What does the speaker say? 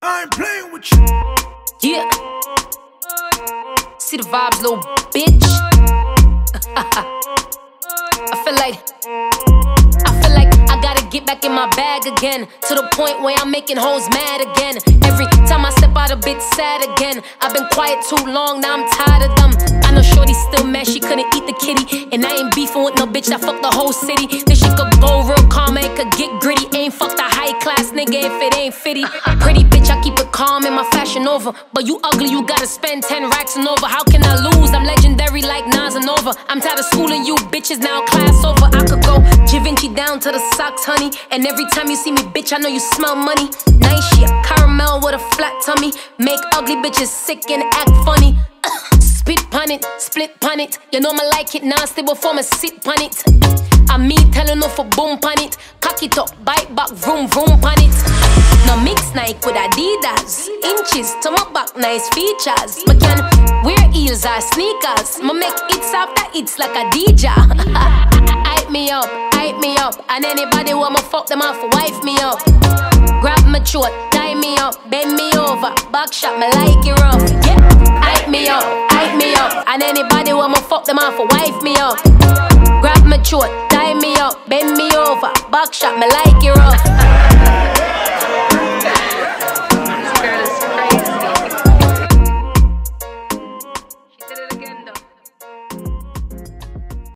I ain't playing with you. Yeah. See the vibes, little bitch. I feel like. I feel like I gotta get back in my bag again. To the point where I'm making hoes mad again. Every time I step out, a bit sad again. I've been quiet too long, now I'm tired of them. I know Shorty still mad, she couldn't eat the kitty. And I ain't beefing with no bitch that fucked the whole city. This shit could go real calm and could get gritty. Ain't fucked a high class nigga if it ain't fitty. Pretty bitch, I keep it calm in my fashion over. But you ugly, you gotta spend 10 racks and over. How can I lose? I'm legendary like Nas and Hova. I'm tired of schooling you bitches, now class over. I could go Givenchy down to the socks, honey. And every time you see me, bitch, I know you smell money. Nice shit, caramel with a flat tummy. Make ugly bitches sick and act funny. Spit pon it, split pon it. You know me like it nasty before me sit pon it. I me telling no for boom pon it. Cock it up, bite back, vroom vroom pon it. Now mix Nike with Adidas. Inches to my back, nice features. Me can wear heels or sneakers. Me make hits after hits like a DJ. Hype me up, hype me up. And anybody want me fuck them off, wife me up. Grab my throat, tie me up, bend me over. Back shot me like it rough. Yeah, hype me up, hype me up. And anybody want me fuck them off, wife me up. Grab my throat, tie me up, bend me over. Back shot me like it rough.